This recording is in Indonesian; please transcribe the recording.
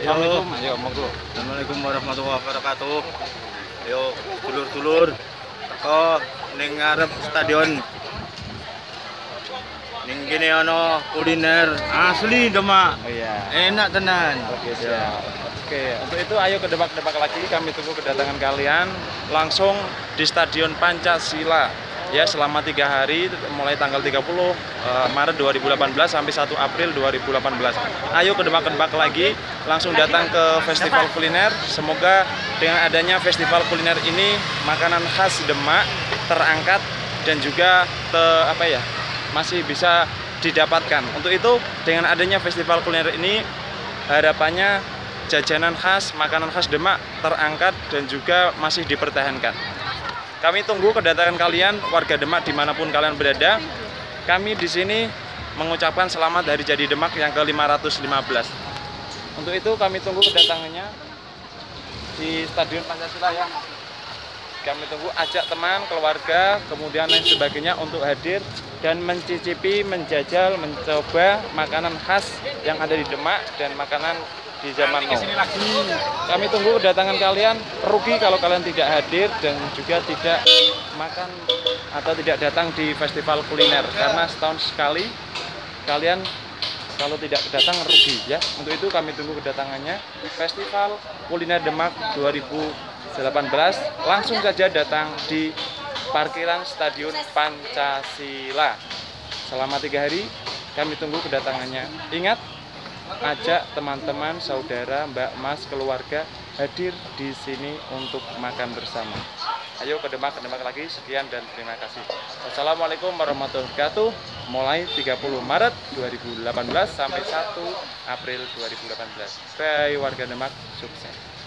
Assalamualaikum. Ayo monggo. Assalamualaikum warahmatullahi wabarakatuh. Yo, dulur-dulur teko ning ngarep stadion. Ning kene ana kuliner asli Demak. Oh iya. Enak tenan. Oke siap. Oke, untuk itu ayo ke Demak-Demak lagi kami tunggu kedatangan kalian langsung di Stadion Pancasila ya selama tiga hari mulai tanggal 30 eh, Maret 2018 sampai 1 April 2018. Ayo ke Demak-Demak lagi langsung datang ke festival kuliner. Semoga dengan adanya festival kuliner ini makanan khas Demak terangkat dan juga te, apa ya masih bisa didapatkan. Untuk itu dengan adanya festival kuliner ini harapannya jajanan khas, makanan khas Demak terangkat dan juga masih dipertahankan. Kami tunggu kedatangan kalian warga Demak di mana pun kalian berada. Kami di sini mengucapkan selamat Hari Jadi Demak yang ke-515. Untuk itu kami tunggu kedatangannya di Stadion Pancasila ya. Kami tunggu ajak teman, keluarga, kemudian lain sebagainya untuk hadir dan mencicipi, menjajal, mencoba makanan khas yang ada di Demak dan makanan di zaman now. Kami tunggu kedatangan kalian. Rugi kalau kalian tidak hadir dan juga tidak makan atau tidak datang di festival kuliner karena setahun sekali kalian kalau tidak datang rugi ya. Untuk itu kami tunggu kedatangannya Festival Kuliner Demak 2018. Langsung saja datang di parkiran Stadion Pancasila. Selama tiga hari kami tunggu kedatangannya. Ingat ajak teman-teman, saudara, mbak, mas, keluarga hadir di sini untuk makan bersama. Ayo ke Demak, ke Demak lagi. Sekian dan terima kasih. Wassalamualaikum warahmatullahi wabarakatuh. Mulai 30 Maret 2018 sampai 1 April 2018. Bye warga Demak, sukses.